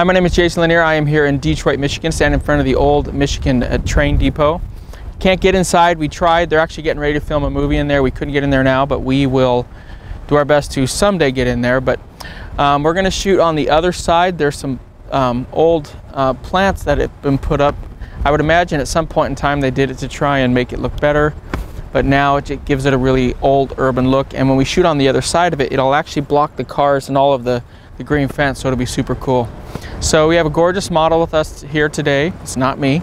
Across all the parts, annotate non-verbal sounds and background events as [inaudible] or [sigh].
Hi, my name is Jason Lanier. I am here in Detroit, Michigan, standing in front of the old Michigan uh, train depot. Can't get inside. We tried. They're actually getting ready to film a movie in there. We couldn't get in there now, but we will do our best to someday get in there. But um, we're going to shoot on the other side. There's some um, old uh, plants that have been put up. I would imagine at some point in time they did it to try and make it look better but now it gives it a really old urban look. And when we shoot on the other side of it, it'll actually block the cars and all of the, the green fence, so it'll be super cool. So we have a gorgeous model with us here today. It's not me.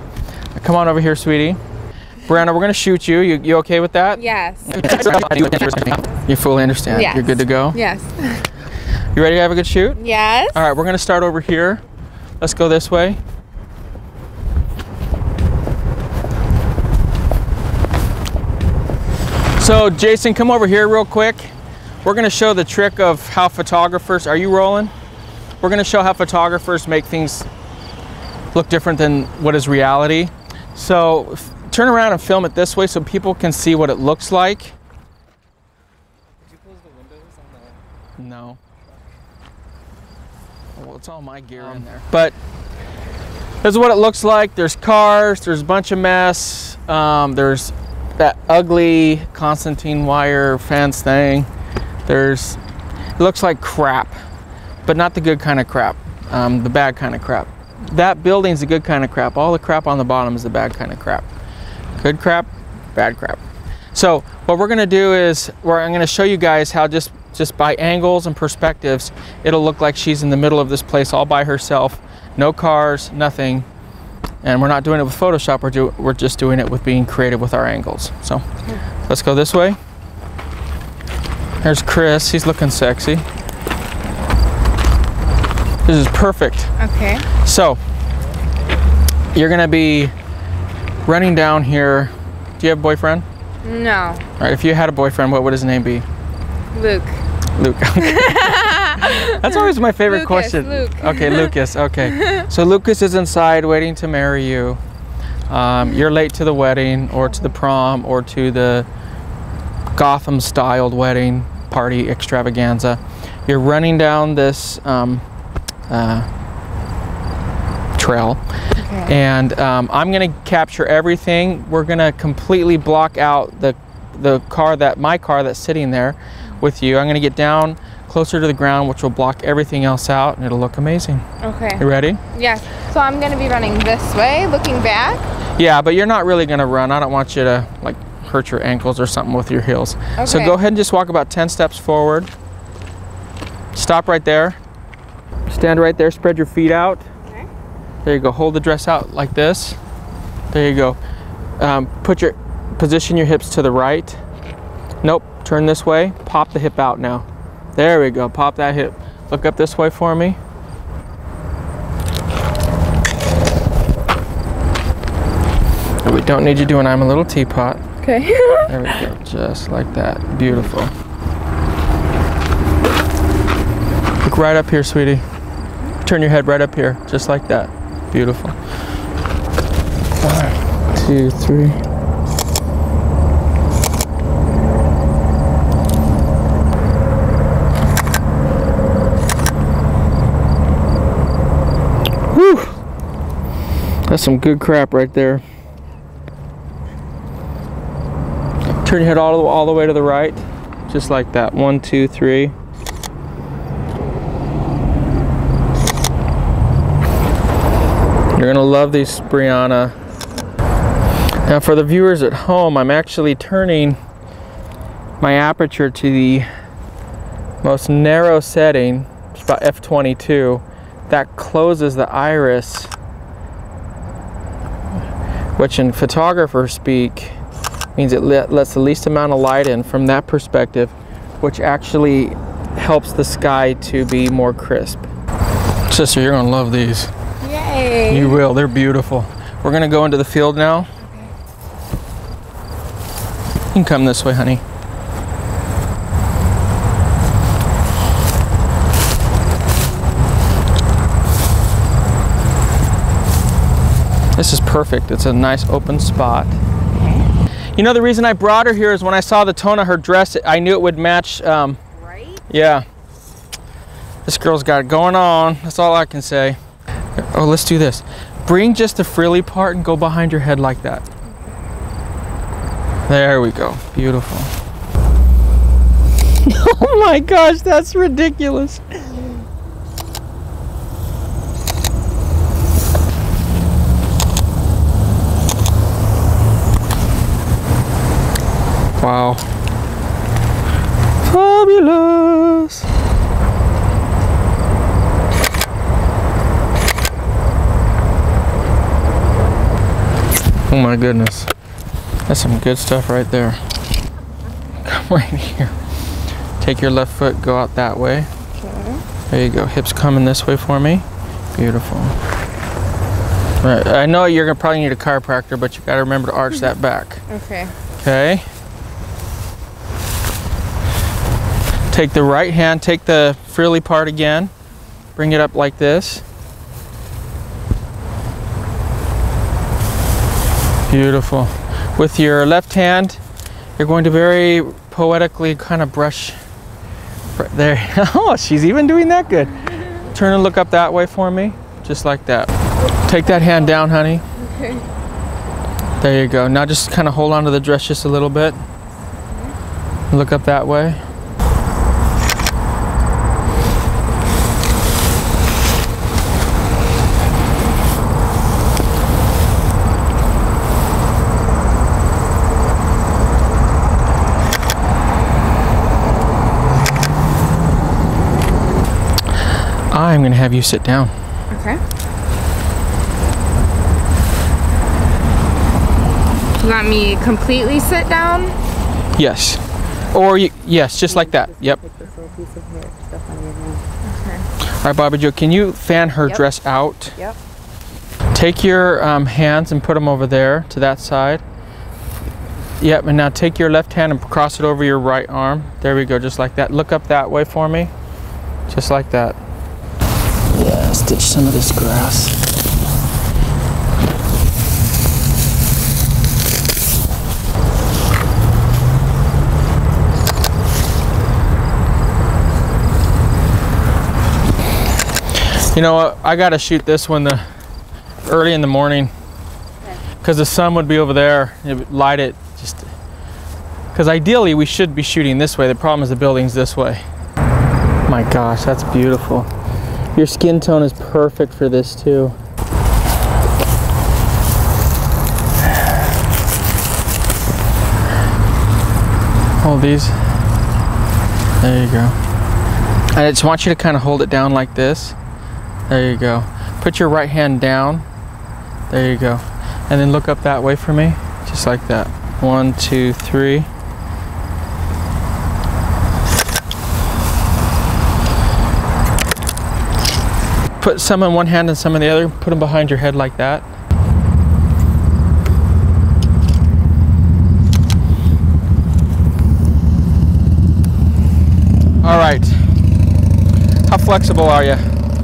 Come on over here, sweetie. Bryonna, we're gonna shoot you. You, you okay with that? Yes. You fully understand? Yes. You're good to go? Yes. You ready to have a good shoot? Yes. All right, we're gonna start over here. Let's go this way. So Jason, come over here real quick. We're gonna show the trick of how photographers, are you rolling? We're gonna show how photographers make things look different than what is reality. So turn around and film it this way so people can see what it looks like. No. Well, it's all my gear in there. But this is what it looks like. There's cars, there's a bunch of mess, um, there's that ugly Constantine wire fence thing. There's, it looks like crap, but not the good kind of crap, um, the bad kind of crap. That building's the good kind of crap. All the crap on the bottom is the bad kind of crap. Good crap, bad crap. So what we're gonna do is, where I'm gonna show you guys how just just by angles and perspectives, it'll look like she's in the middle of this place all by herself. No cars, nothing, and we're not doing it with Photoshop. We're, do, we're just doing it with being creative with our angles. So let's go this way. There's Chris. He's looking sexy. This is perfect. Okay. So you're gonna be running down here. Do you have a boyfriend? No. All right. If you had a boyfriend, what would his name be? Luke. Luke. [laughs] That's always my favorite Lucas, question. Luke. Okay, Lucas. Okay. [laughs] So Lucas is inside waiting to marry you. Um, you're late to the wedding, or to the prom, or to the Gotham-styled wedding party extravaganza. You're running down this um, uh, trail, Okay. and um, I'm gonna capture everything. We're gonna completely block out the the car that my car that's sitting there with you. I'm gonna get down closer to the ground, which will block everything else out, and it'll look amazing. Okay. You ready? Yes. So I'm gonna be running this way, looking back. Yeah, but you're not really gonna run. I don't want you to like hurt your ankles or something with your heels. Okay. So go ahead and just walk about 10 steps forward. Stop right there. Stand right there. Spread your feet out. Okay. There you go. Hold the dress out like this. There you go. Um, put your position your hips to the right. Nope. Turn this way. Pop the hip out now. There we go. Pop that hip. Look up this way for me. And we don't need you doing I'm a little teapot. Okay. [laughs] There we go. Just like that. Beautiful. Look right up here, sweetie. Turn your head right up here. Just like that. Beautiful. One, two, three. Whew. That's some good crap right there. Turn your head all all the way to the right, just like that. One, two, three. You're gonna love these, Bryonna. Now for the viewers at home, I'm actually turning my aperture to the most narrow setting, it's about f22. That closes the iris, which in photographer speak means it lets the least amount of light in from that perspective, which actually helps the sky to be more crisp. Sister, you're gonna love these. Yay. You will, they're beautiful. We're gonna go into the field now. You can come this way, honey. This is perfect. It's a nice open spot. You know, the reason I brought her here is when I saw the tone of her dress, I knew it would match. Um, Right? yeah. This girl's got it going on. That's all I can say. Oh, let's do this. Bring just the frilly part and go behind your head like that. There we go. Beautiful. [laughs] oh my gosh, that's ridiculous. Wow. Oh my goodness. That's some good stuff right there. Come right here. Take your left foot, go out that way. Okay. There you go. Hips coming this way for me. Beautiful. Right. I know you're gonna probably need a chiropractor, but you gotta remember to arch that back. [laughs] Okay. Okay. Take the right hand, take the frilly part again, bring it up like this. Beautiful. With your left hand, you're going to very poetically kind of brush right there. [laughs] Oh, she's even doing that good. Turn and look up that way for me, just like that. Take that hand down, honey. Okay. There you go. Now just kind of hold on to the dress just a little bit. Look up that way. I'm going to have you sit down. Okay. You want me completely sit down? Yes. Or you, yes, just like that. Yep. Take this little piece of hair stuff on your hand. Okay. All right, Bobby Joe, can you fan her Yep. dress out? Yep. Take your um, hands and put them over there to that side. Yep, and now take your left hand and cross it over your right arm. There we go, just like that. Look up that way for me. Just like that. Yeah, stitch some of this grass. You know what? I gotta shoot this one the early in the morning because the sun would be over there. It would light it just because ideally we should be shooting this way. The problem is the building's this way. My gosh, that's beautiful. Your skin tone is perfect for this too. Hold these. There you go. I just want you to kind of hold it down like this. There you go. Put your right hand down. There you go. And then look up that way for me. Just like that. One, two, three. Put some in one hand and some in the other. Put them behind your head like that. All right. How flexible are you?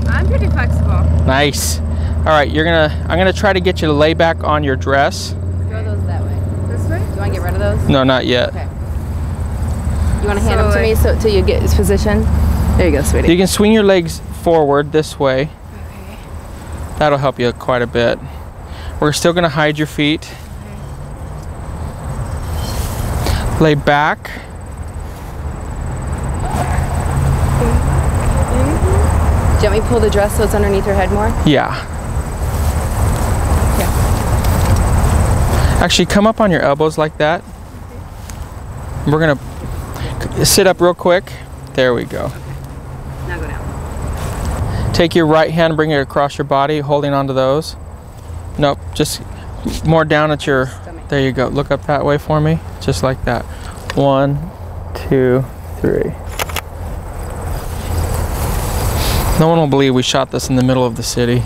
I'm pretty flexible. Nice. All right, you're gonna. I'm gonna try to get you to lay back on your dress. Throw those that way. This way? Do you want to get rid of those? No, not yet. Okay. You want to hand them to So, me so till you get this position? There you go, sweetie. You can swing your legs forward this way. Okay. That'll help you quite a bit. We're still gonna hide your feet. Mm-hmm. Lay back. Mm-hmm. Do you want me pull the dress so it's underneath your head more? Yeah. Yeah. Actually, come up on your elbows like that. Mm-hmm. We're gonna sit up real quick. There we go. Now go down. Take your right hand, bring it across your body, holding onto those. Nope, just more down at your. Stomach. There you go. Look up that way for me, just like that. One, two, three. No one will believe we shot this in the middle of the city.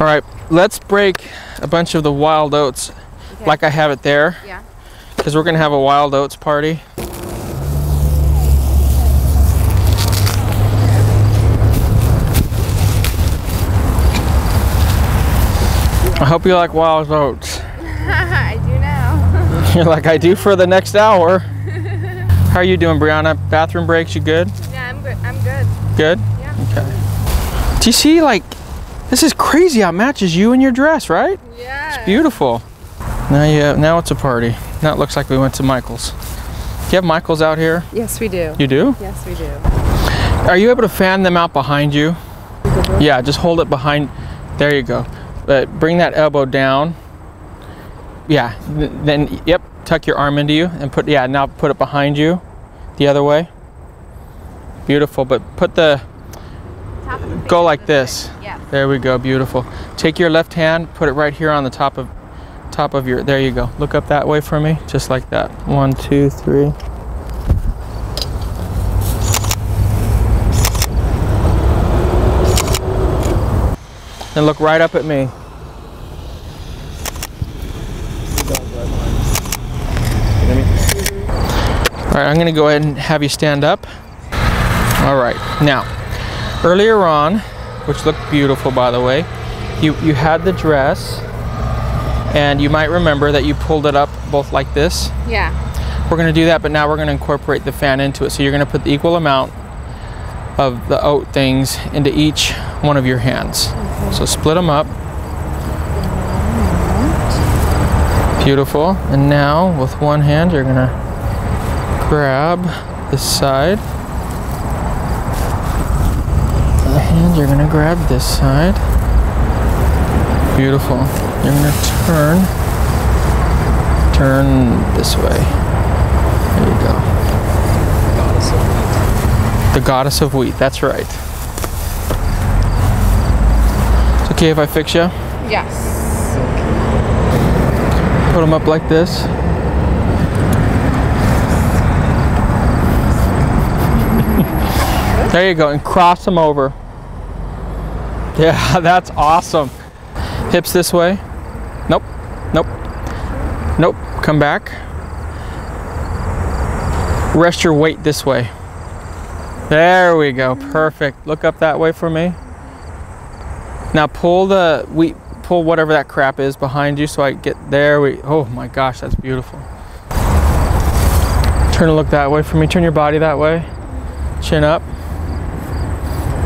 All right, let's break a bunch of the wild oats Okay. like I have it there Yeah. Because we're gonna have a wild oats party. I hope you like wild oats. [laughs] I do now. [laughs] You're like, I do for the next hour. [laughs] How are you doing, Bryonna? Bathroom breaks, you good? Yeah, I'm good. I'm good. Good? Yeah. Okay. Do you see, like, this is crazy how it matches you and your dress, right? Yeah. It's beautiful. Now you have, now it's a party. Now it looks like we went to Michael's. Do you have Michael's out here? Yes, we do. You do? Yes, we do. Are you able to fan them out behind you? Yeah, just hold it behind. There you go. But bring that elbow down. Yeah, then, yep, tuck your arm into you and put, yeah, now put it behind you the other way. Beautiful, but put the, the go like this. Yeah. There we go, beautiful. Take your left hand, put it right here on the top of, top of your, there you go. Look up that way for me, just like that. One, two, three. And look right up at me. All right, I'm gonna go ahead and have you stand up. All right, now, earlier on, which looked beautiful by the way, you, you had the dress, and you might remember that you pulled it up both like this. Yeah. We're gonna do that, but now we're gonna incorporate the fan into it. So you're gonna put the equal amount of the oat things into each one of your hands. So split them up. Beautiful. And now with one hand, you're gonna grab this side. The hand, you're gonna grab this side. Beautiful. You're gonna turn, turn this way. There you go. The goddess of wheat. That's right. It's okay if I fix you. Yes. Put them up like this. [laughs] there you go, and cross them over. Yeah, [laughs] that's awesome. Hips this way. Nope, nope, nope. Come back. Rest your weight this way. There we go, perfect. Look up that way for me. Now pull the we pull whatever that crap is behind you so I get there. We oh my gosh, that's beautiful. Turn and look that way for me. Turn your body that way. Chin up.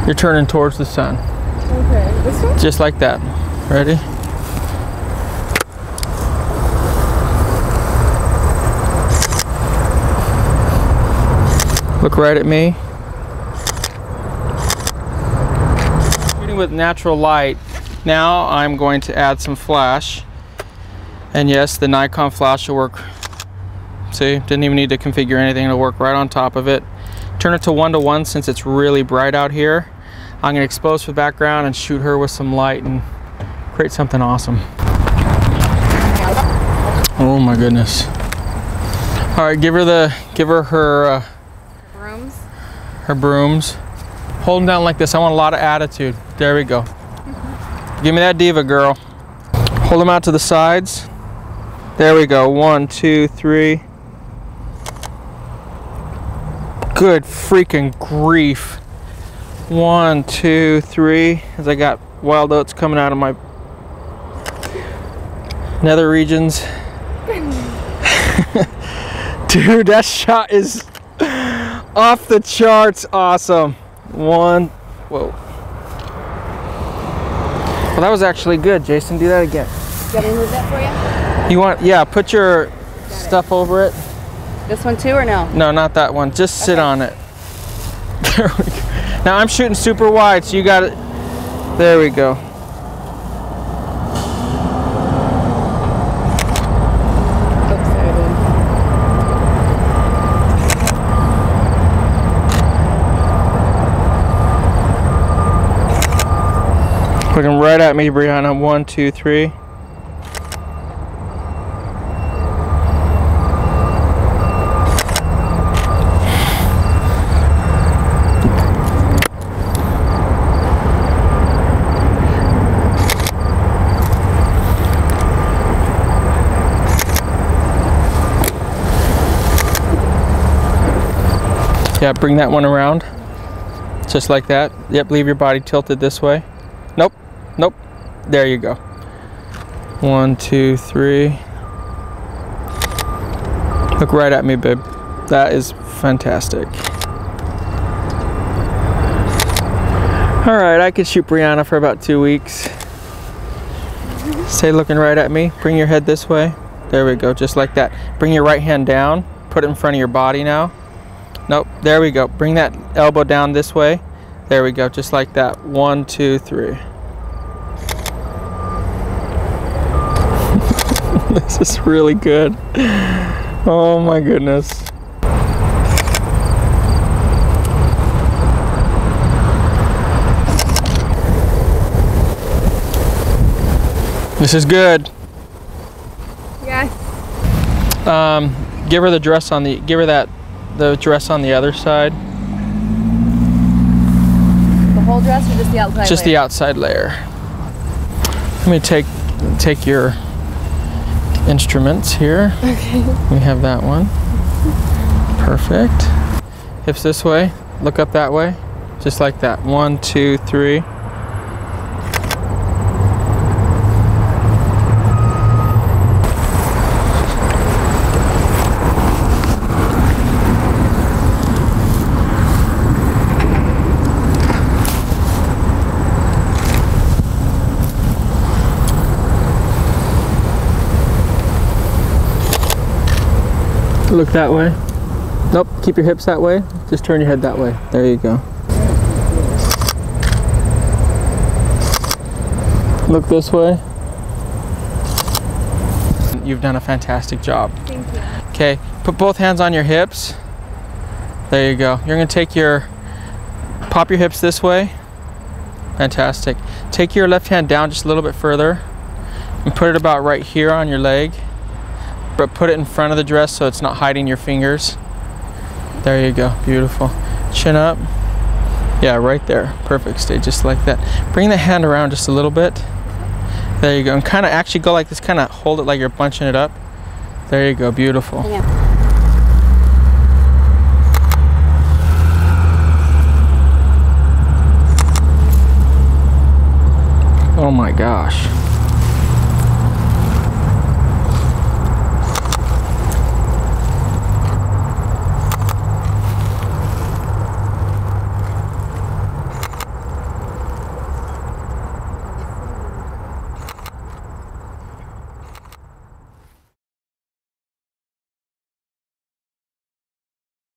You're turning towards the sun. Okay. This one? Just like that. Ready? Look right at me. Shooting with natural light. Now I'm going to add some flash. And yes, the Nikon flash will work. See, didn't even need to configure anything. It'll work right on top of it. Turn it to one to one since it's really bright out here. I'm gonna expose for the background and shoot her with some light and create something awesome. Oh my goodness. All right, give her the, give her her, uh, Rooms. her brooms. Hold them down like this. I want a lot of attitude. There we go. [laughs] Give me that diva, girl. Hold them out to the sides. There we go. One, two, three. Good freaking grief. One, two, three. As I got wild oats coming out of my nether regions. [laughs] Dude, that shot is off the charts awesome. One, whoa. Well, that was actually good, Jason. Do that again. You want me to move that for you? You want, yeah, put your stuff over it. This one too or no? No, not that one. Just sit Okay. on it. [laughs] There we go. Now I'm shooting super wide, so you got it. There we go. Looking right at me, Bryonna. One, two, three. Yeah, bring that one around. Just like that. Yep, leave your body tilted this way. There you go. One, two, three. Look right at me, babe. That is fantastic. All right, I could shoot Bryonna for about two weeks. Stay looking right at me. Bring your head this way. There we go, just like that. Bring your right hand down. Put it in front of your body now. Nope, there we go. Bring that elbow down this way. There we go, just like that. One, two, three. [laughs] this is really good. Oh my goodness. This is good. Yes. Um, give her the dress on the, give her that, the dress on the other side. The whole dress or just the outside? Just the outside layer. Let me take, take your instruments here. Okay. We have that one. Perfect. Hips this way. Look up that way. Just like that. One, two, three. Look that way. Nope, keep your hips that way. Just turn your head that way. There you go. Look this way. You've done a fantastic job. Thank you. Okay, put both hands on your hips. There you go. You're gonna take your, pop your hips this way. Fantastic. Take your left hand down just a little bit further and put it about right here on your leg. But put it in front of the dress so it's not hiding your fingers. There you go. Beautiful. Chin up. Yeah, right there. Perfect. Stay just like that. Bring the hand around just a little bit. There you go. And kind of actually go like this. Kind of hold it like you're bunching it up. There you go. Beautiful. Yeah. Oh my gosh.